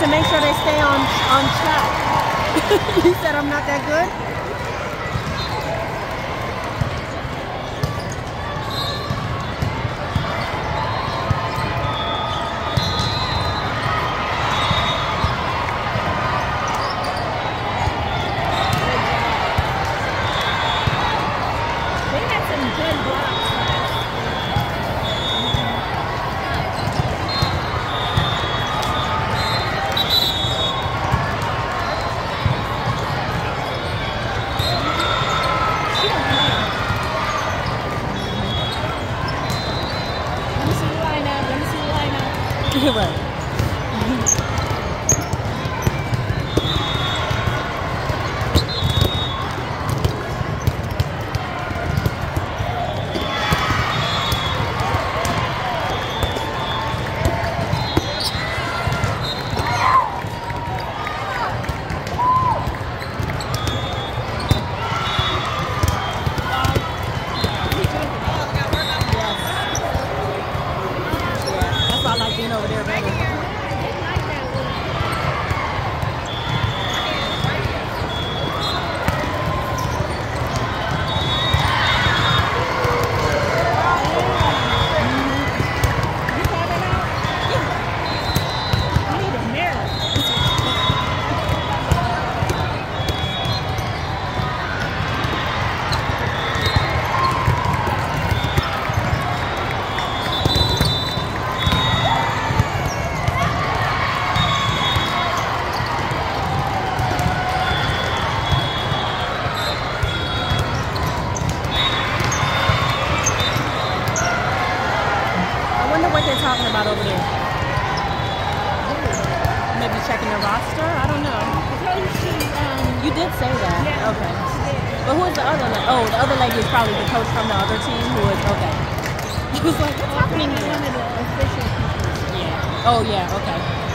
to make sure they stay on, on track. you said I'm not that good? other team who was okay. I was like. Yeah. Oh yeah, okay.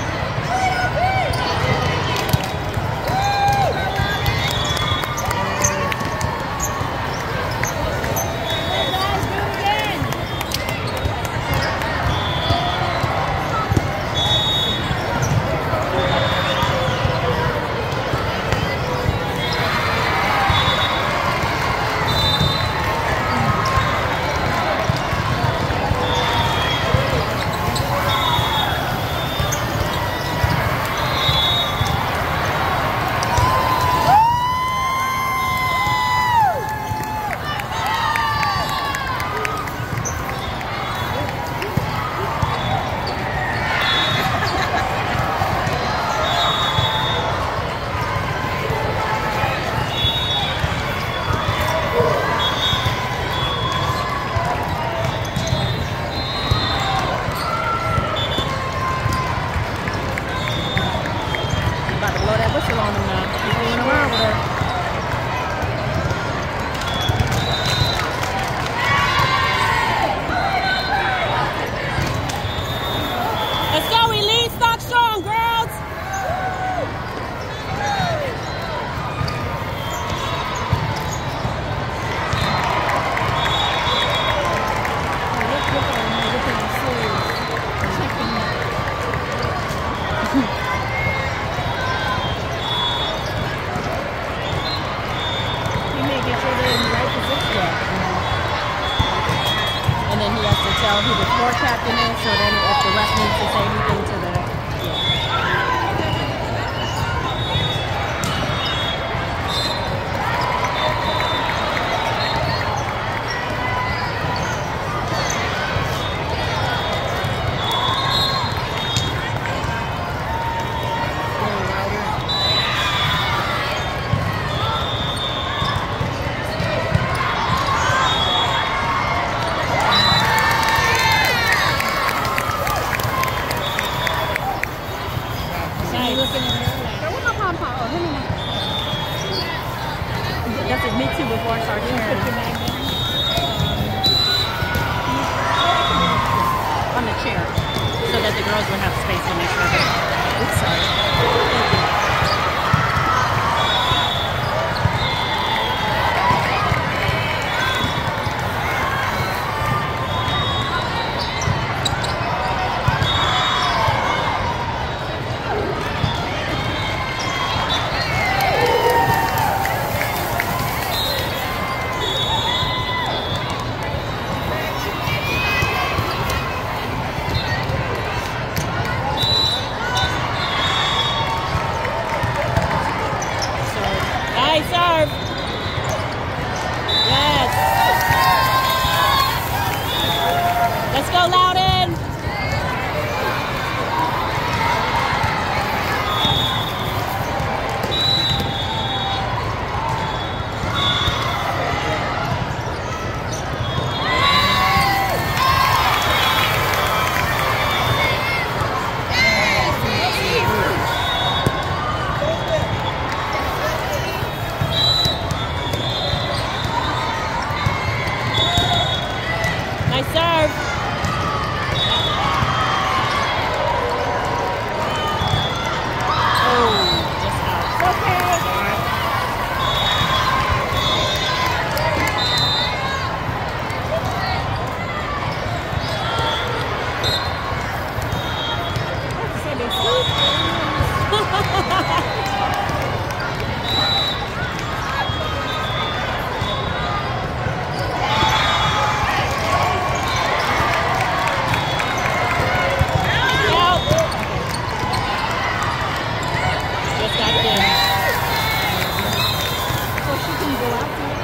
Nice serve. Oh, just out. Okay. Say they sleep. Help. Just got in. So she can go out there.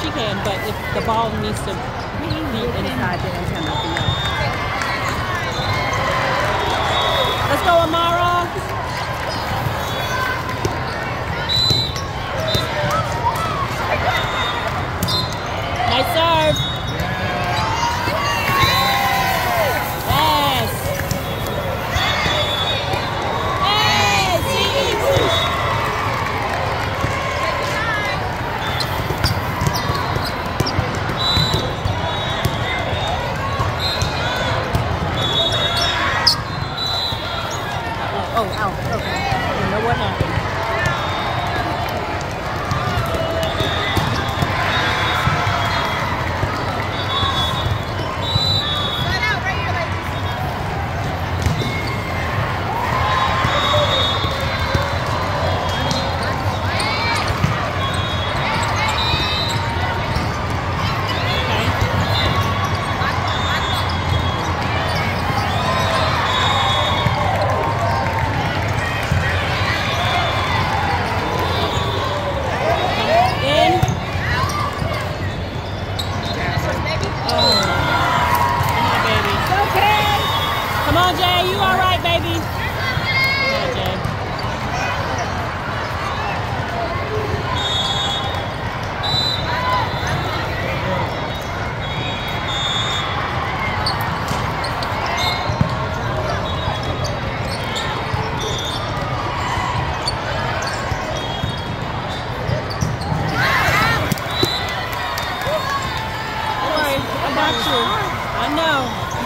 She can, but if the ball needs to be Inside the antenna. Yeah. Let's go, Amara. Nice serve. Yes. Hey, see? Oh, ow.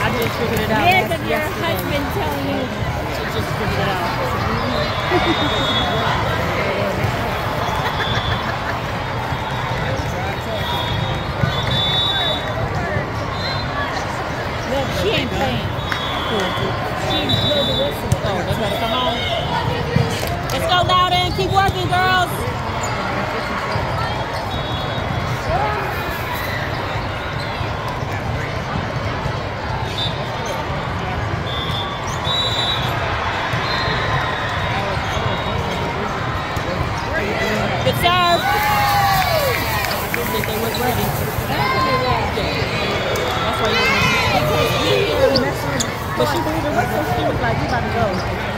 I just figured it out. Because your husband telling you. I just figured it out. ready. That's why you But she believed in herself. She was like, you about to go.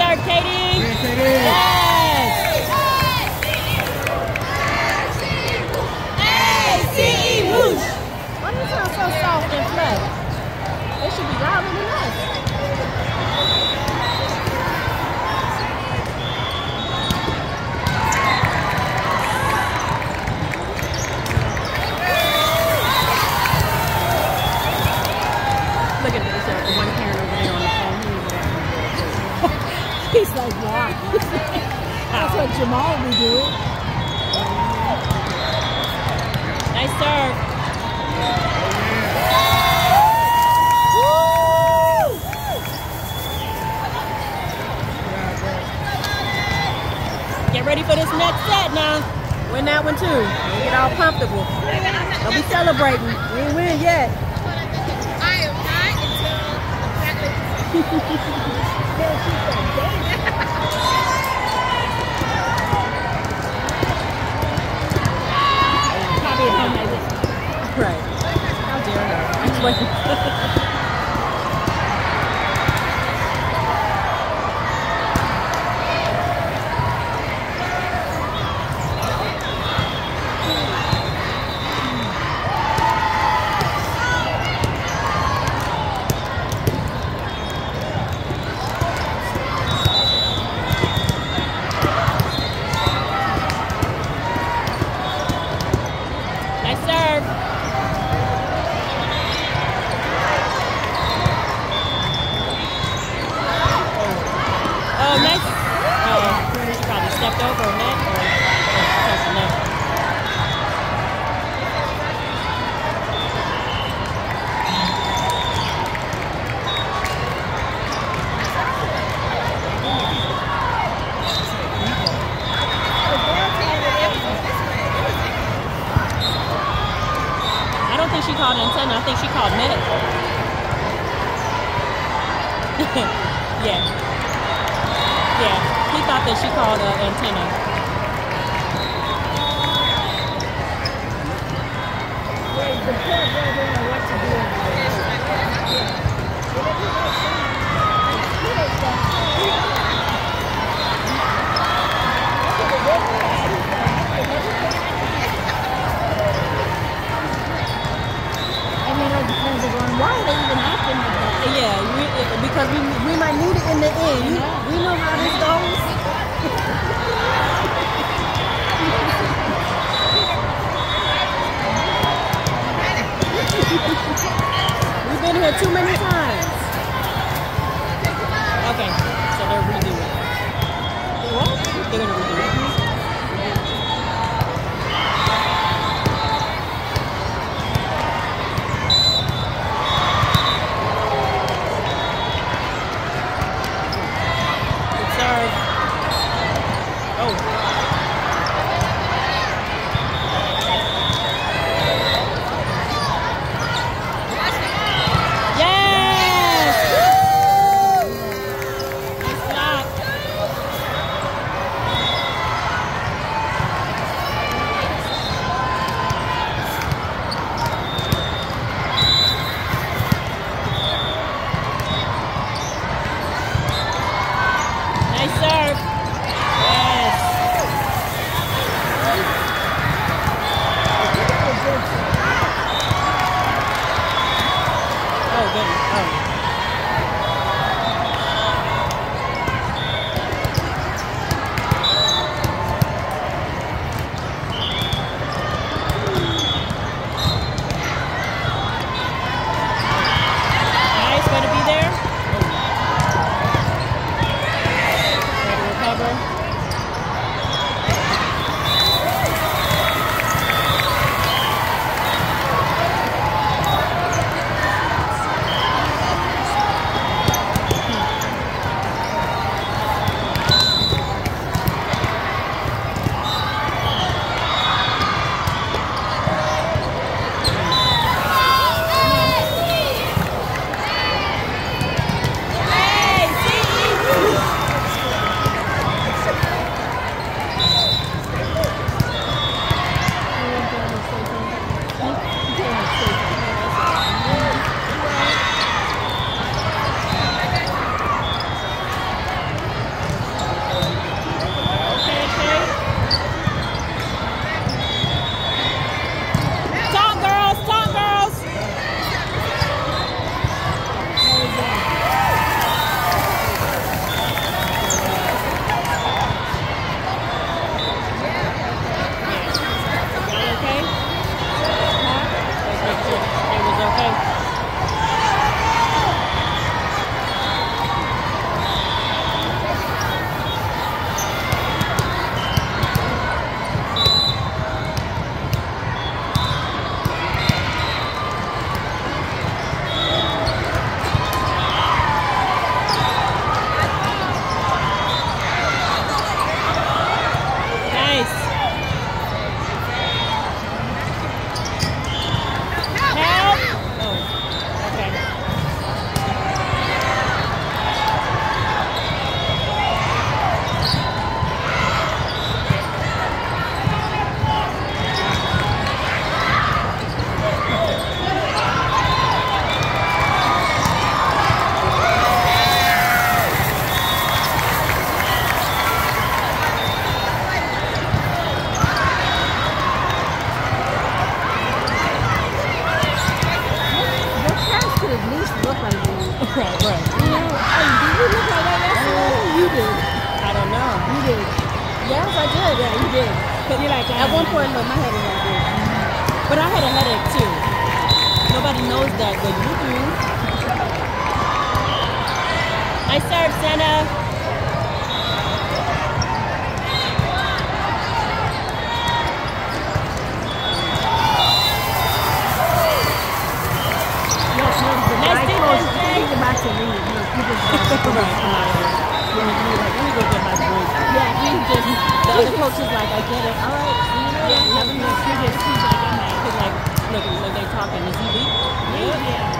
Start, Katie. Yes. Why do you sound so soft and flat? They should be louder than us. Look at this, uh, one parent over there on the phone. He was like, He's like, wow. That's what Jamal would do. Nice serve. Get ready for this next set now. Win that one too. Get all comfortable. Don't be celebrating. We ain't win yet. I am not Probably at home like this. Right. How dare her. That's what- Nice did. Yeah, you did. Cause you're like at one point, look, my head was like this. But I had a headache too. Nobody knows that, but you do. Nice serve, Senna. No, no, the Nice right defense, coach, Jay. he's about to leave. You know, people when go get my. Yeah, we just, the other coach is like, I get it. All right, you know, yeah, like, I'm like, look, look, they talking. Is he weak? Yeah. yeah.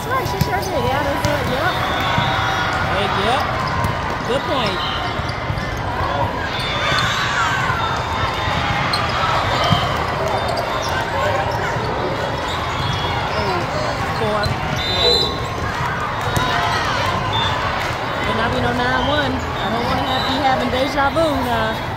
That's right, she sure did. Yeah, that's it. Yep. Hey, yep. Good point. May not be no 9-1. I don't want to have, be having deja vu now.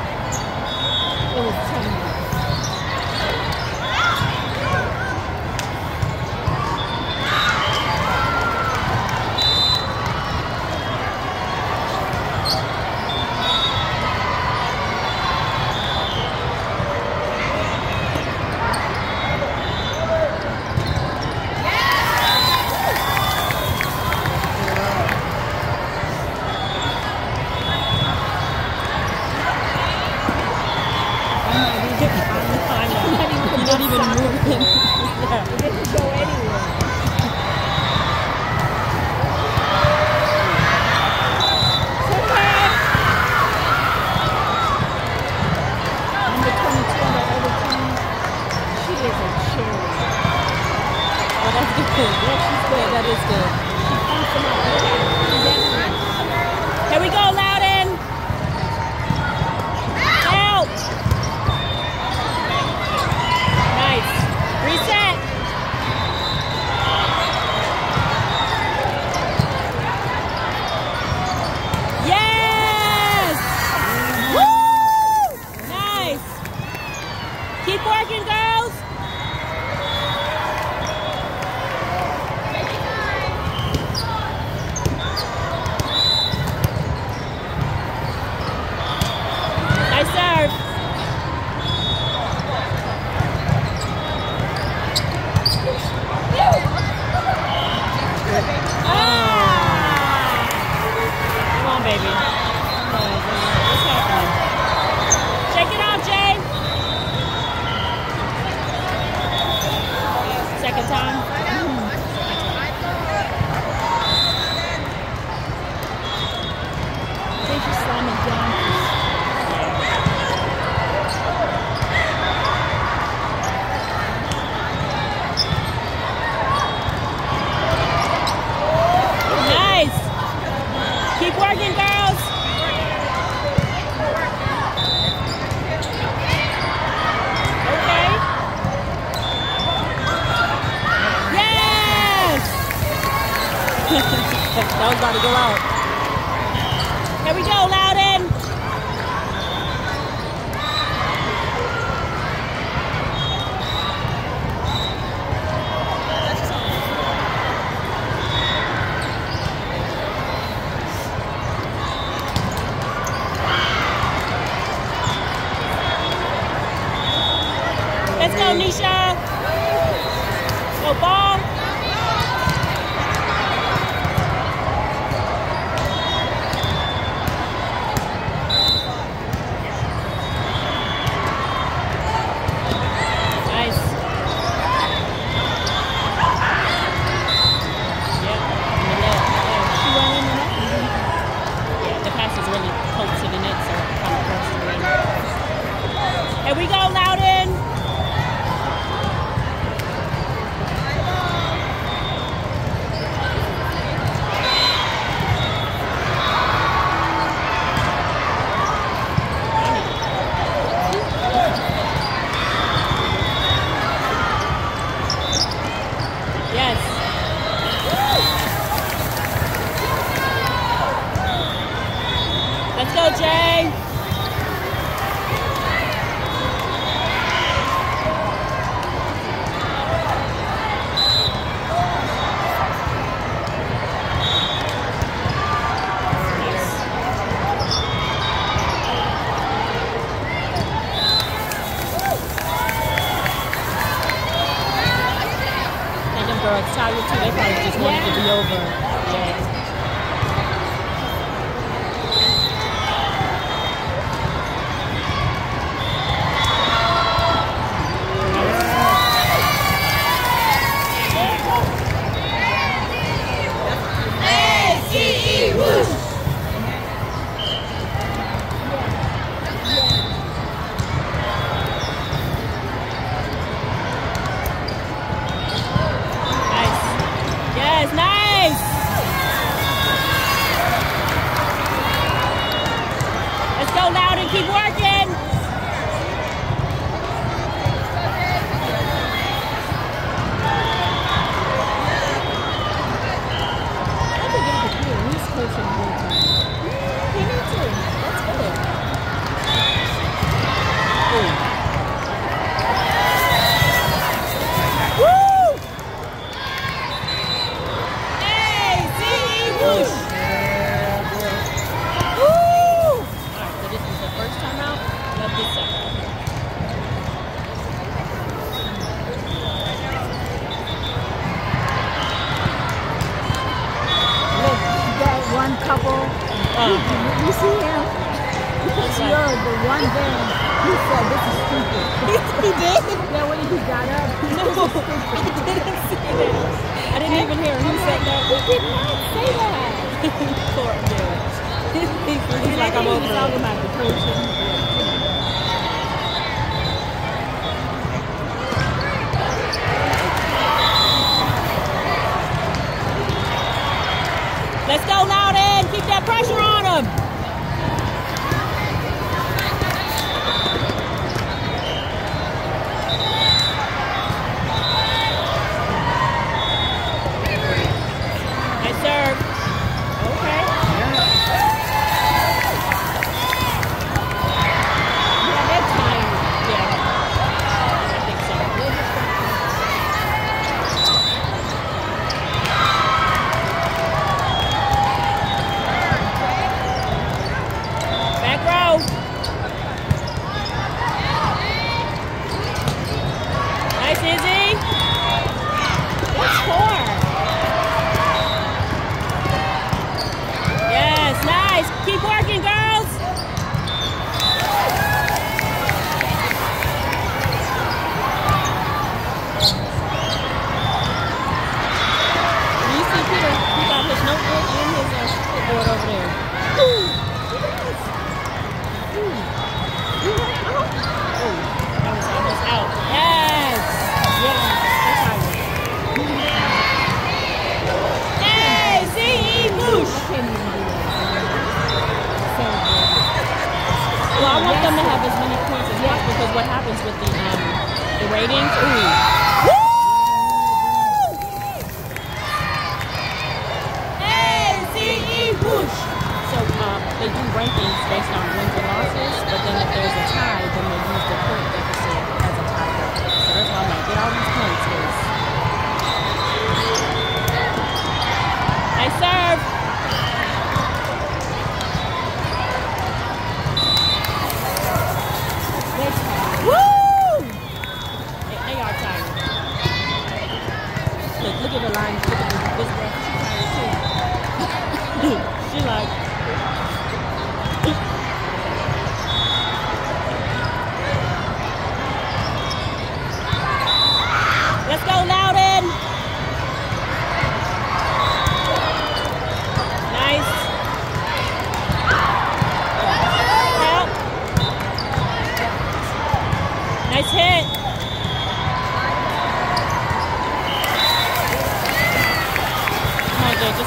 good.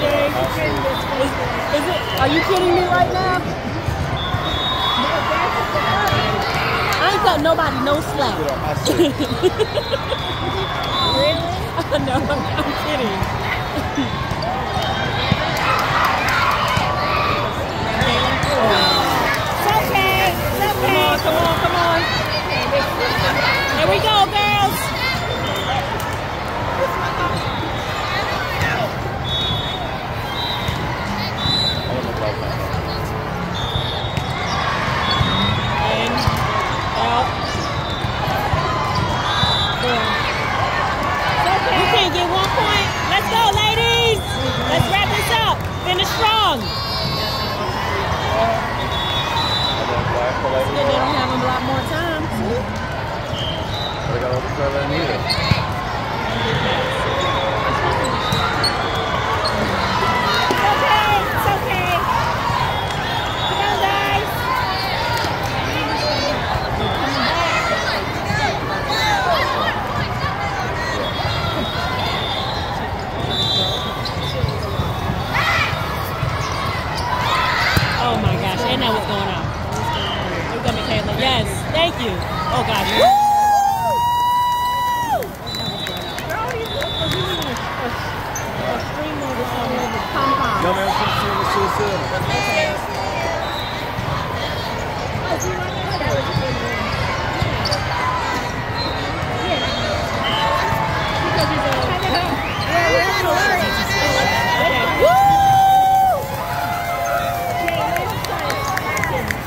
Is, is it, are you kidding me right now? I ain't got nobody no slack. really? Oh, no, I'm kidding. There we go, baby.